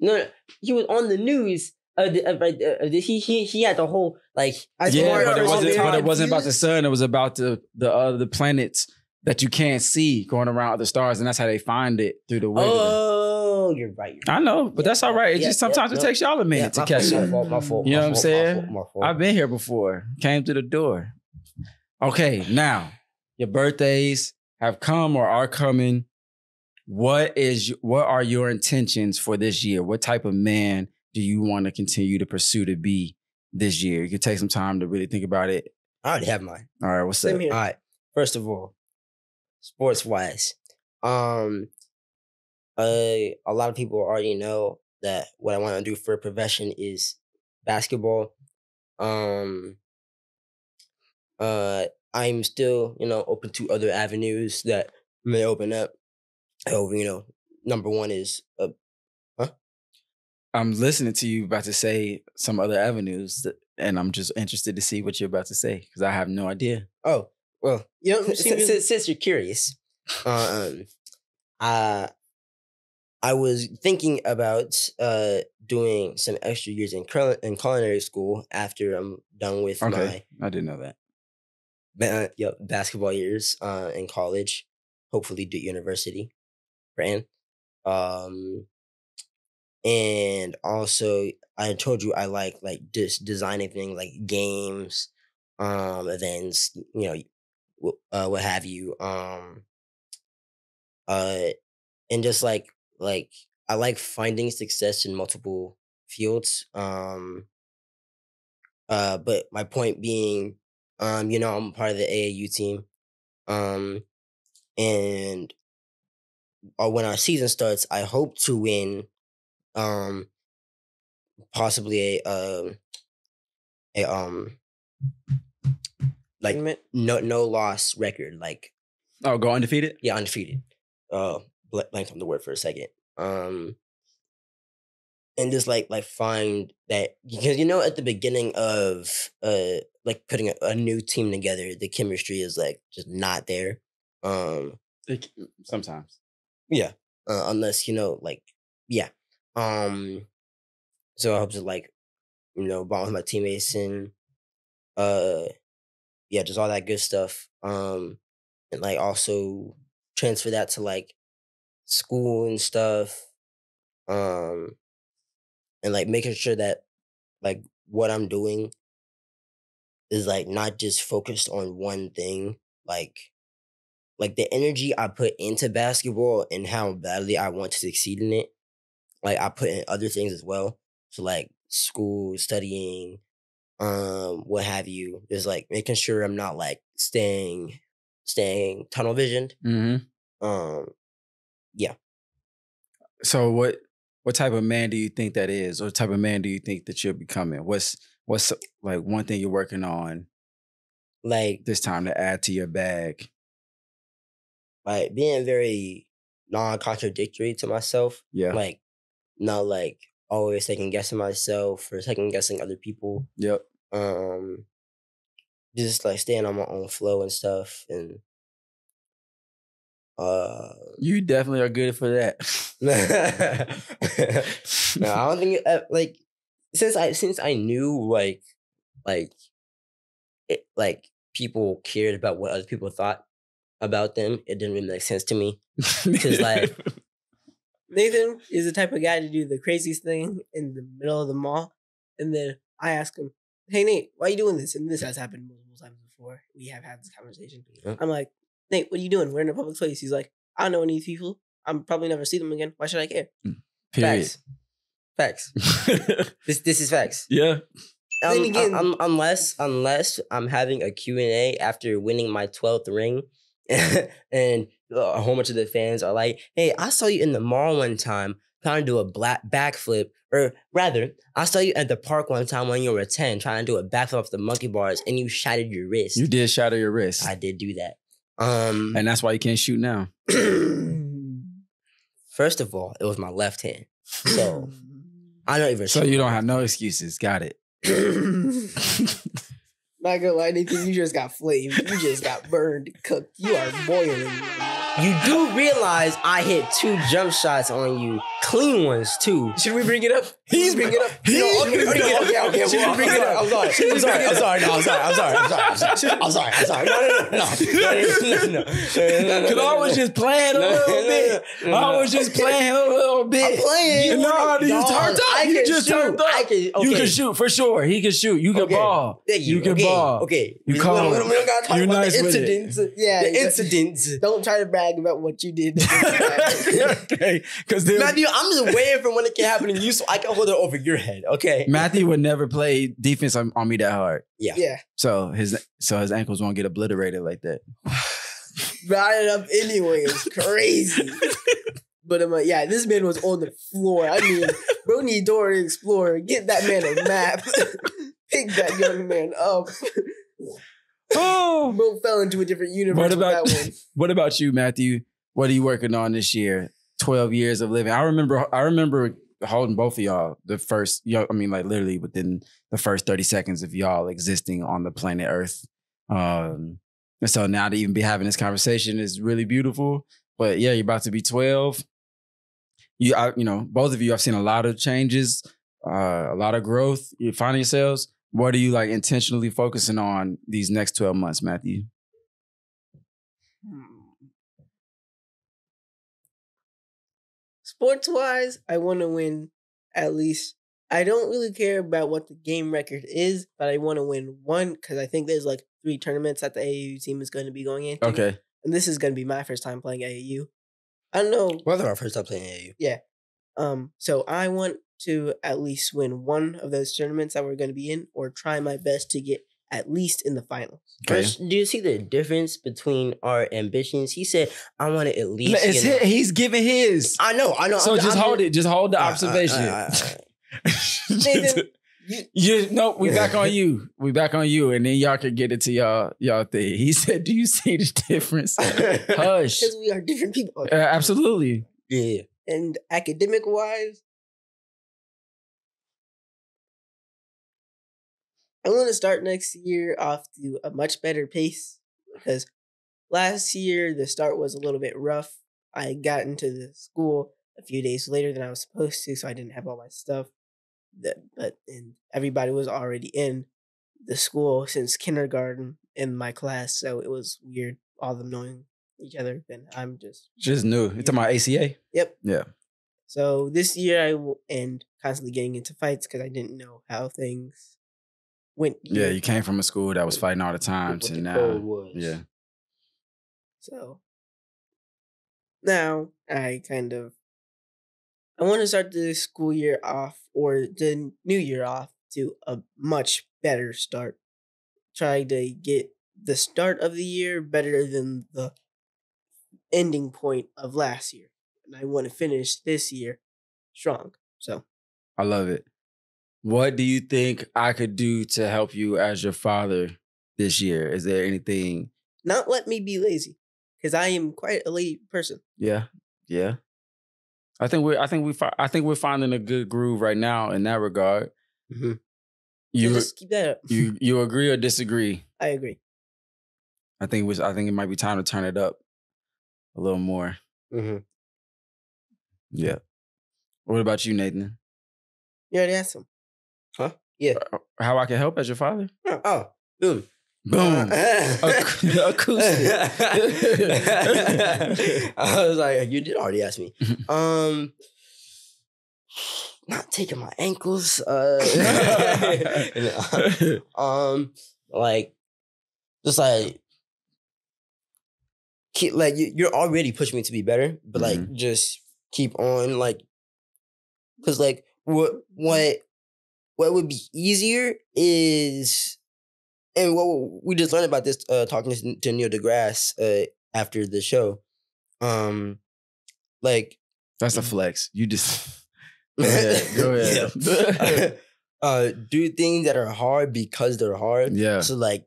C: No, no, he was on the news. Uh, uh, uh, he he he had the whole like.
A: Yeah, but it
D: was
A: wasn't. But it wasn't about the sun. It was about the the other planets that you can't see going around other stars, and that's how they find it through the wiggling.
C: Oh, you're right. You're
A: I know, but
C: Yeah,
A: that's all right. It
C: yeah,
A: just
C: yeah,
A: sometimes it
C: no.
A: takes y'all a minute
C: Yeah,
A: to
C: my
A: catch up.
C: My my fault.
A: You know
C: my
A: what I'm saying?
C: My fault, my fault.
A: I've been here before. Came to the door. Okay, now your birthdays have come or are coming. What is what are your intentions for this year? What type of man do you want to continue to pursue to be this year? You can take some time to really think about it.
C: I already have mine.
A: All right, what's
D: Same
A: up?
D: here.
C: All right. First of all, sports wise, um, uh, a lot of people already know that what I want to do for a profession is basketball. Um, uh, I'm still, you know, open to other avenues that may open up. However, you know, number one is uh,
A: I'm listening to you about to say some other avenues, that, and I'm just interested to see what you're about to say because I have no idea.
C: oh well,
D: You don't
C: since, since, since you're curious, uh, um, I I was thinking about uh doing some extra years in cul- in culinary school after I'm done with
A: Okay, I didn't know that.
C: Ba- yep, basketball years uh in college, hopefully Duke University, brand. Um and also I told you I like like just designing things like games, um, events, you know, uh, what have you. Um, uh, and just like like I like finding success in multiple fields. Um, uh, but my point being, um, you know, I'm part of the AAU team, um, and uh, when our season starts, I hope to win, um, possibly a um, a um, like no no loss record, like
A: Oh, go undefeated.
C: yeah, undefeated. Uh, bl- blanked on the word for a second. Um, and just like like find that because you know at the beginning of uh like putting a, a new team together, the chemistry is like just not there. Um,
A: Sometimes.
C: yeah, uh, unless you know like yeah. Um, so I hope to like you know bond with my teammates and uh yeah, just all that good stuff. Um, and like also transfer that to like school and stuff. Um, and like making sure that like what I'm doing is like not just focused on one thing. Like, like the energy I put into basketball and how badly I want to succeed in it. Like I put in other things as well. So like school, studying, um, what have you. Is like making sure I'm not like staying, staying tunnel visioned.
A: Mm-hmm.
C: Um, yeah.
A: So what what type of man do you think that is, or type of man do you think that you're becoming? What's what's like one thing you're working on
C: like
A: this time to add to your bag?
C: like being very non-contradictory to myself.
A: Yeah.
C: Like not like always second guessing myself or second guessing other people.
A: yep.
C: Um just like staying on my own flow and stuff and uh
A: You definitely are good for that.
C: no, I don't think uh, like since I since I knew like like it like people cared about what other people thought about them, it didn't really make sense to me. Because like
D: Nathan is the type of guy to do the craziest thing in the middle of the mall. And then I ask him, Hey Nate, why are you doing this? And this has happened multiple times before. We have had this conversation.
C: Yeah.
D: I'm like, Nate, what are you doing? We're in a public place. He's like, I don't know any of these people. I'm probably never see them again. Why should I care?
A: period.
C: Facts. Facts. This this is facts.
A: yeah.
D: Then
C: Um,
D: again-
C: um, unless unless I'm having a Q&A after winning my 12th ring and a whole bunch of the fans are like, "Hey, I saw you in the mall one time trying to do a black backflip or rather, I saw you at the park one time when you were 10 trying to do a backflip off the monkey bars and you shattered your wrist."
A: You did shatter your wrist.
C: I did do that. Um
A: and that's why you can't shoot now.
C: first of all, it was my left hand. So I don't even
A: So you don't have no excuses. Got it.
D: Not gonna lie, Nathan, you just got flamed. You just got burned, cooked. You are boiling.
C: You do realize I hit two jump shots on you, clean ones too.
D: Should we bring it up?
A: He's-
D: bring it up.
A: he's-
C: No, okay, okay, okay, okay.
D: We
C: well,
D: bring
C: I'm
D: it
C: sorry,
D: up?
C: I'm sorry. I'm sorry. I'm sorry. No, I'm sorry. I'm sorry. I'm sorry. I'm sorry. I'm sorry. I'm sorry. No, no, no, no, no, no, no, no.
A: Cause I was just playing a little
C: no,
A: bit.
C: no, no,
A: I was just playing a little bit.
C: I'm playing.
A: You know, you turned up. You just turned up.
C: I can.
A: You can shoot for sure. He can shoot. You can
C: Okay.
A: ball.
C: Thank
A: You can
C: okay.
A: ball.
C: Okay.
A: You
C: we,
A: calm.
C: we, don't- we don't gotta talk
A: You're
C: about
A: nice
C: the
A: with it.
C: incidents.
D: Yeah,
C: The incidents.
D: Don't try to brag about what you did.
A: okay, because
C: Mattheu, I'm just waiting for when it can happen to you so I can hold it over your head. Okay.
A: Mattheu would never play defense on, on me that hard.
D: yeah, Yeah.
A: So his so his ankles won't get obliterated like that.
D: brought it up anyway. It's crazy. But I'm like, yeah, this man was on the floor. I mean, bro need Dora the Explorer. Get that man a map. Pick that young man up.
A: Oh,
D: Bro fell into a different universe
A: What about-
D: that one.
A: what about you, Mattheu? What are you working on this year? Twelve years of living. I remember. I remember holding both of y'all the first. Y'all, I mean, like literally within the first thirty seconds of y'all existing on the planet Earth. Um, and so now to even be having this conversation is really beautiful. but yeah, you're about to be 12. You, I, you know, both of you, I've seen a lot of changes, uh, a lot of growth. You're finding yourselves. What are you like intentionally focusing on these next 12 months, Mattheu?
D: Sports wise, I want to win at least. I don't really care about what the game record is, but I want to win one because I think there's like three tournaments that the AAU team is going to be going into.
A: Okay.
D: And this is going to be my first time playing AAU. I don't know.
C: Whether our first time playing AAU. Yeah.
D: Um, so I want to at least win one of those tournaments that we're going to be in, or try my best to get at least in the finals.
A: Okay.
C: First, do you see the difference between our ambitions? He said, "I want to at least."
A: It's
C: get
A: hi- he's giving his.
C: I know, I know.
A: So
C: I'm-
A: just
C: I'm
A: hold it. Just hold the
C: Uh, uh, uh,
A: observation.
C: uh, uh,
D: you-
A: You no, we back on you. We back on you, and then y'all can get into y'all y'all thing. He said, "Do you see the difference?" Hush.
D: because we are different people.
A: Uh, absolutely.
C: yeah.
D: and academic wise, I want to start next year off to a much better pace because last year the start was a little bit rough. I got into the school a few days later than I was supposed to, so I didn't have all my stuff. That, but and everybody was already in the school since kindergarten in my class, so it was weird all of them knowing each other. Then I'm just
A: Just new. Talking about ACA?
D: Yep.
A: Yeah.
D: So this year I will end constantly getting into fights because I didn't know how things went.
A: Yeah, you came from a school that was fighting all the time to now.
C: was.
A: Yeah.
D: So now I kind of I want to start the school year off or the new year off to a much better start. Try to get the start of the year better than the ending point of last year. And I want to finish this year strong. So
A: I love it. What do you think I could do to help you as your father this year? Is there anything?
D: not let me be lazy because I am quite a lazy person.
A: Yeah, yeah. I think we're. I think we. I think we're finding a good groove right now in that regard.
C: Mhm.
D: You just keep that up.
A: you you agree or disagree?
D: I agree.
A: I think it was. I think it might be time to turn it up a little more.
C: Mhm.
A: Yeah. What about you, Nathan?
D: You already asked him.
A: How I can help as your father?
C: Oh, boom.
A: Boom. Ac- acoustic.
C: I was like, you did already ask me.
A: Mhm.
C: Um, not taking my ankles. Uh, um, like, just like, keep like you, you're already pushing me to be better, but like, just keep on like, because like what what what would be easier is and what we just learned about this uh talking to, Neil deGrasse uh after the show um like
A: That's a flex. You just go ahead. Go ahead.
C: Uh do things that are hard because they're hard
A: yeah.
C: so like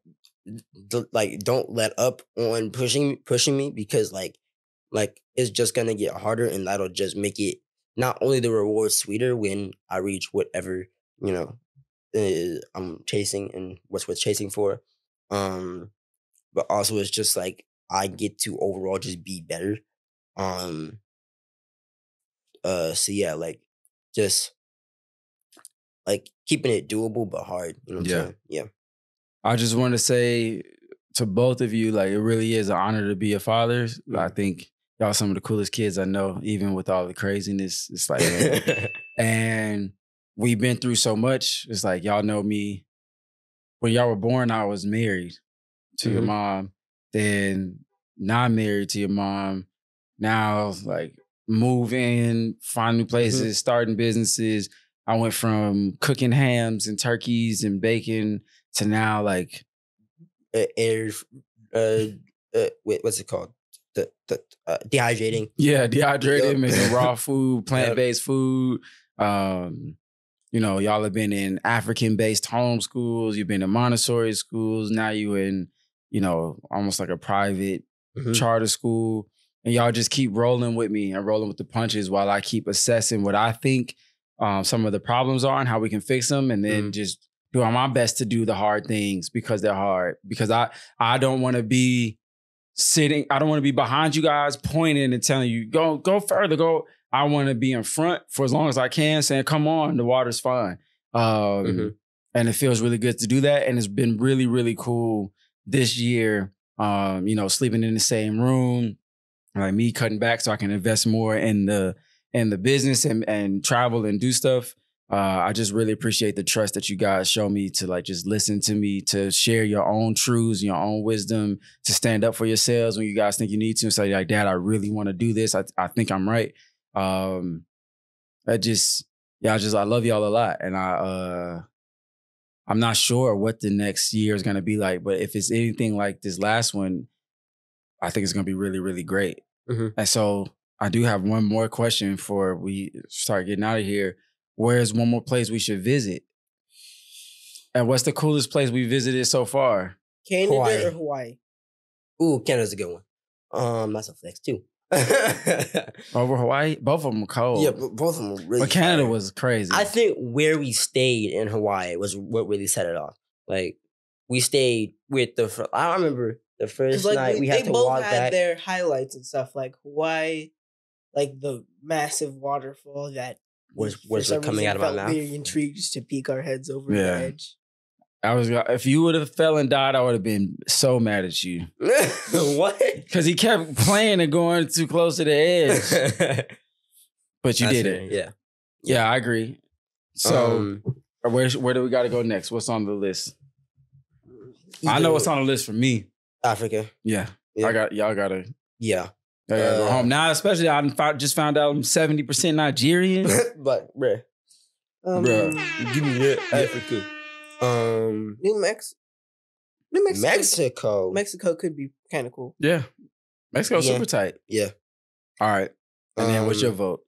C: d- like don't let up on pushing pushing me because like like it's just gonna get harder and that'll just make it not only the reward sweeter when I reach whatever you know uh, I'm chasing and what's worth chasing for, um, but also it's just like I get to overall just be better, um. Uh, so yeah, like just like keeping it doable but hard. You know what
A: Yeah.
C: I'm saying? Yeah.
A: I just want to say to both of you, like it really is an honor to be a father. I think y'all some of the coolest kids I know, even with all the craziness. It's like, and we've been through so much. It's like y'all know me. When y'all were born, I was married to your
C: Mhm.
A: mom, then not married to your mom. Now, like move in, find new places, starting businesses. I went from cooking hams and turkeys and bacon to now like
C: air, uh, uh, what's it called? The, the uh, dehydrating.
A: Yeah, dehydrated,
C: Yup.
A: making raw food, plant based food. Um, you know, y'all have been in African based home schools. You've been in Montessori schools. Now you in, you know, almost like a private
C: Mhm.
A: charter school, and y'all just keep rolling with me and rolling with the punches while I keep assessing what I think um, some of the problems are and how we can fix them, and then
C: Mhm.
A: just doing my best to do the hard things because they're hard. Because I I don't want to be sitting. I don't want to be behind you guys, pointing and telling you go go further. Go. I want to be in front for as long as I can, saying, "Come on, the water's fine." Um,
C: Mhm.
A: And it feels really good to do that, and it's been really really cool this year. Um, you know, sleeping in the same room, like me cutting back so I can invest more in the in the business and and travel and do stuff. Uh, I just really appreciate the trust that you guys show me to like just listen to me, to share your own truths, your own wisdom, to stand up for yourselves when you guys think you need to, and say like, "Dad, I really want to do this. I I think I'm right." Um, I just yeah, I just I love y'all a lot, and I uh, I'm not sure what the next year is gonna be like, but if it's anything like this last one, I think it's gonna be really really great.
C: Mhm.
A: And so I do have one more question for we start getting out of here. Where's one more place we should visit? And what's the coolest place we visited so far?
D: Canada
C: Hawaii.
D: or Hawaii?
C: Ooh, Canada's a good one. Um, that's a flex too.
A: Over Hawaii? Both of them were cold.
C: Yeah, but both of them were really.
A: but Canada
C: fire.
A: was crazy.
C: I think where we stayed in Hawaii was what really set it off. Like we stayed with the. fir- I remember the first
D: like
C: night
D: we,
C: we
D: they
C: had to
D: both had their highlights and stuff. Like Hawaii, like the massive waterfall that
C: Was-
D: for
C: was
D: some
C: coming out of my
D: felt
C: mouth?
D: Very intrigued to peek our heads over
A: Yeah.
D: the edge.
A: I was if you would have fell and died, I would have been so mad at you.
C: what?
A: Because he kept playing and going too close to the edge. But you
C: That's
A: did it.
C: Yeah.
A: Yeah, I agree. So
C: Um,
A: where where do we gotta go next? What's on the list? I know what's on the list for me.
C: Africa.
A: Yeah.
C: Yeah.
A: I got y'all gotta
C: Yeah.
A: y'all gotta go
C: Uh,
A: home. Now, especially I just found out I'm 70% Nigerian.
C: but bruh,
D: Um,
A: Bruh.
C: give me that Africa. Um,
D: New Mex, New Mexico.
C: Mexico.
D: Mexico could be kind of cool.
A: yeah. Mexico's
C: Yeah.
A: super tight.
C: Yeah.
A: All right. And then what's your
C: Um,
A: vote?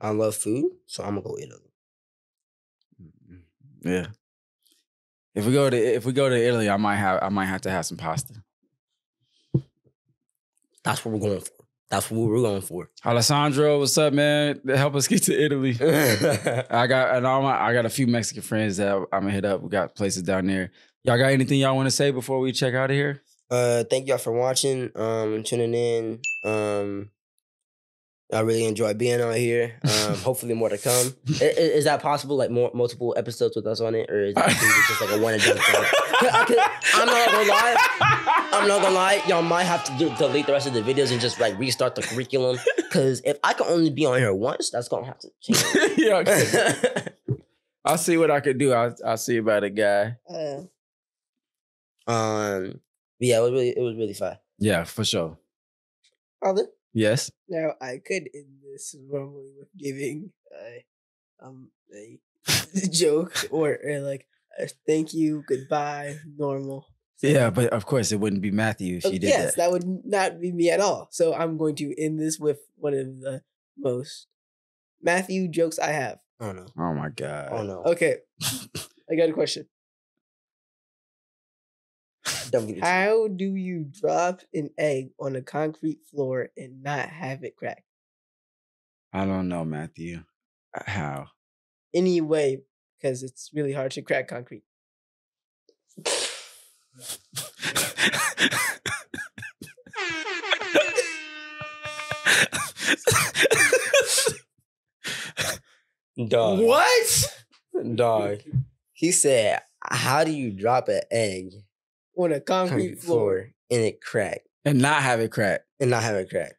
C: I love food, so I'm gonna go Italy.
A: Yeah. If we go to if we go to Italy, I might have I might have to have some pasta.
C: That's what we're going for. That's what we're going for.
A: Alessandro, what's up, man? Help us get to Italy. I got and all my I got a few Mexican friends that I'm gonna hit up. We got places down there. Y'all got anything y'all want to say before we check out of here?
C: uh, thank y'all for watching, um, and tuning in. Um, I really enjoy being on here. Um, hopefully more to come. I- i- Is, that possible? Like more multiple episodes with us on it, or is it just like a one and done thing? 'Cause I could- I'm not gonna lie. I'm not gonna lie. Y'all might have to do, delete the rest of the videos and just like restart the curriculum. Because if I can only be on here once, that's gonna have to change.
A: yeah, okay. I'll see what I can do. I'll, I'll see about it, guy.
D: Uh,
C: um, yeah, it was really, it was really fun.
A: Yeah, for sure.
D: Father,
A: Yes.
D: now I could end this normally with giving uh, um a joke or, or like a thank you, goodbye, normal.
A: Yeah, but of course it wouldn't be Mattheu if
D: Uh,
A: you did
D: yes,
A: that.
D: that would not be me at all. So I'm going to end this with one of the most Mattheu jokes I have.
C: Oh no.
A: Oh my god.
C: Oh no.
D: Okay, I got a question. How do you drop an egg on a concrete floor and not have it crack?
A: I don't know, Mattheu. Uh, how?
D: Anyway, because it's really hard to crack concrete.
C: Dog.
A: what?
C: Dog. He said, "How do you drop an egg
D: On a concrete
C: concrete
D: floor.
C: floor and it cracked.
A: And not have it crack.
C: and not have it crack?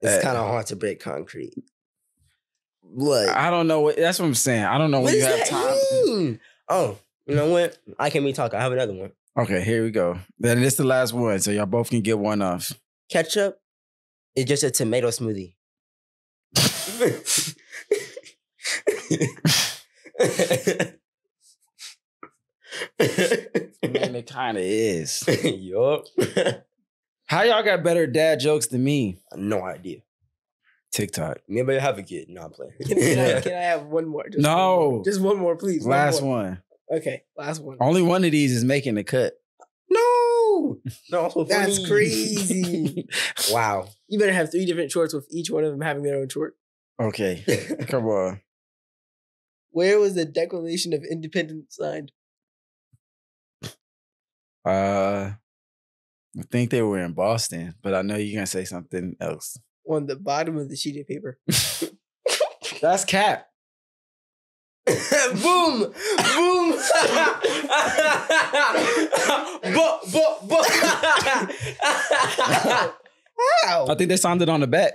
C: It's
A: Uh,
C: kind of hard to break concrete. Like,
A: I don't know what that's what I'm saying. I don't know
C: what
A: when you have
C: that
A: time.
C: mean? Oh, you know what? I can be talking. I have another one.
A: Okay, here we go. Then this is the last one, so y'all both can get one off.
C: Ketchup is just a tomato smoothie.
A: I mean, it kind of is.
C: yup.
A: How y'all got better dad jokes than me?
C: no idea.
A: TikTok.
C: Maybe I have a kid. No, I'm playing.
D: Can, can I, can I have one more? Just one
A: No.
D: more. Just one more, please.
A: Last
D: more.
A: one.
D: Okay, last one.
A: Only one of these is making the cut.
C: no, no, so
D: That's crazy.
C: Wow.
D: you better have three different shorts with each one of them having their own short.
A: Okay, come on.
D: Where was the Declaration of Independence signed?
A: Uh, I think they were in Boston, but I know you're gonna say something else.
D: On the bottom of the sheet of paper.
A: That's cap.
C: Boom! Boom! bu- bu- bu-
D: How?
A: I think they signed it on the back.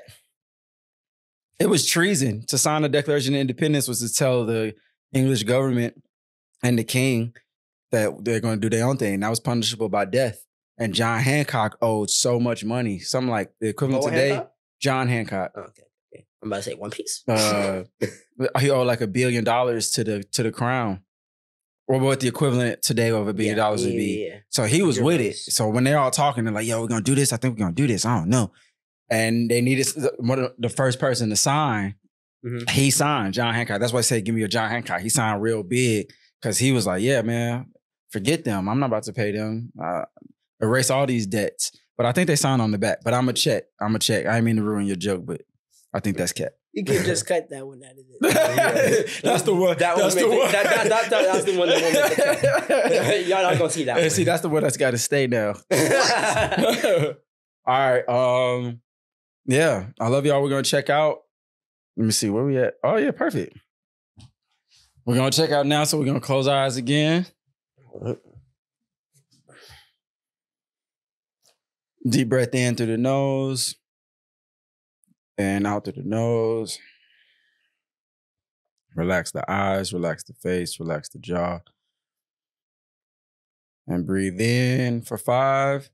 A: It was treason to sign the Declaration of Independence was to tell the English government and the king that they're going to do their own thing. That was punishable by death. And John Hancock owed so much money, something like the equivalent today.
C: Hancock?
A: John Hancock.
C: Oh, okay, okay. I'm about to say One Piece.
A: Uh, he owed like a billion dollars to the to the crown, or what the equivalent today of a billion
C: Yeah,
A: dollars would be.
C: yeah, yeah.
A: So he was with it. So when they're all talking, they're like, "Yo, we're gonna do this. I think we're gonna do this. I don't know." And they needed one of the first person to sign.
C: Mhm.
A: He signed John Hancock. That's why I said, "Give me a John Hancock." He signed real big because he was like, "Yeah, man, forget them. I'm not about to pay them. Uh, erase all these debts." But I think they signed on the back. But I'm gonna check. I'm gonna check. I didn't mean to ruin your joke, but I think that's cat.
D: You could just cut that one out of it.
A: that's the one.
C: That
A: that's the
C: make
A: one.
C: that- that- that- that- that's the one that won't make the Y'all not gonna see that
A: And
C: one.
A: See, that's the one that's got to stay now. All right. Um. Yeah, I love y'all. We're gonna check out. Let me see where we at. Oh yeah, perfect. We're gonna check out now, so we're gonna close our eyes again. Deep breath in through the nose and out through the nose. Relax the eyes, relax the face, relax the jaw. And breathe in for five.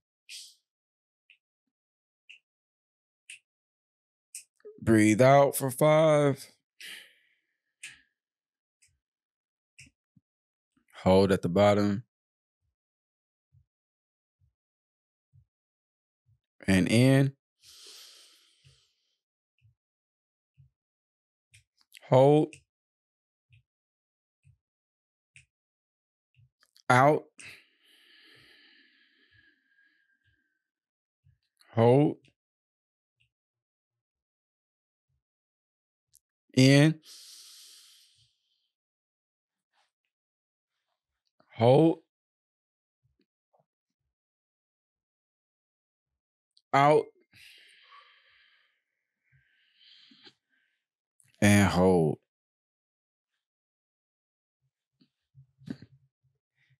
A: Breathe out for five. Hold at the bottom. And in. Hold. Out. Hold. In. Hold. Out. And hold.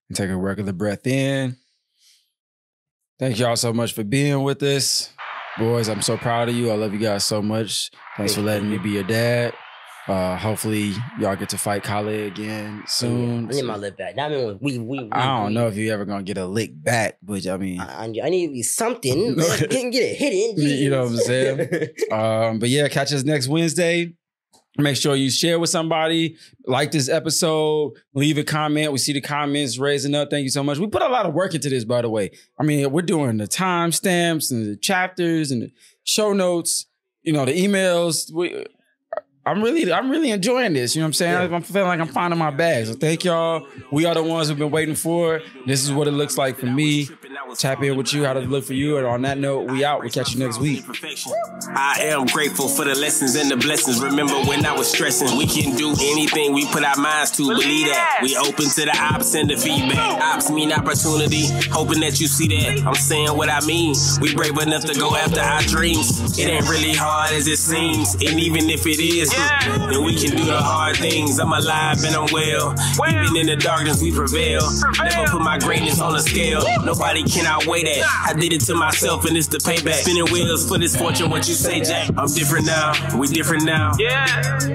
A: And take a regular breath in. Thank y'all so much for being with us. Boys, I'm so proud of you. I love you guys so much. Thanks for letting me be your dad. Uh, hopefully, y'all get to fight Kale again soon.
C: I need my lip back. That mean we we. we
A: I don't
C: we-
A: know if you ever gonna get a lick back, but I mean,
C: I, I need to be something. Get, get it hidden.
A: You know what I'm saying? um, but yeah, catch us next Wednesday. Make sure you share with somebody, like this episode, leave a comment. We see the comments raising up. Thank you so much. We put a lot of work into this, by the way. I mean, we're doing the timestamps and the chapters and the show notes, you know, the emails. We, I'm really, I'm really enjoying this. You know what I'm saying? I'm feeling like I'm finding my bag. So thank y'all. We are the ones who've been waiting for. it. This is what it looks like for me. Tap in with you. How does it look for you? And on that note, we out. We'll catch you next week.
E: I am grateful for the lessons and the blessings. Remember when I was stressing, we can do anything we put our minds to. Believe that. We open to the ops and the feedback. Ops mean opportunity. Hoping that you see that. I'm saying what I mean. We brave enough to go after our dreams. It ain't really hard as it seems. And even if it is, then we can do the hard things. I'm alive and I'm well. Even in the darkness, we prevail. Never put my greatness on a scale. Nobody can outweigh that. I did it to myself and it's the payback. Spinning wheels for this fortune. What you say, Jack? I'm different now. We different now. Yeah.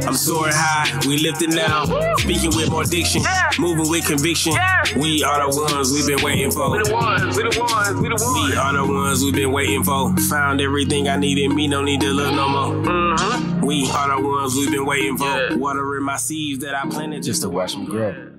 E: I'm soaring high. We lifting now. Speaking with more diction. Moving with conviction. We are the ones we've been waiting for. We the ones. We the ones. We the ones. We are the ones we've been waiting for. Found everything I needed. Me no need to look no more. Mm-hmm. We mm. are the ones we've been waiting for. Watering my seeds that I planted
A: Just to watch them grow.
E: Are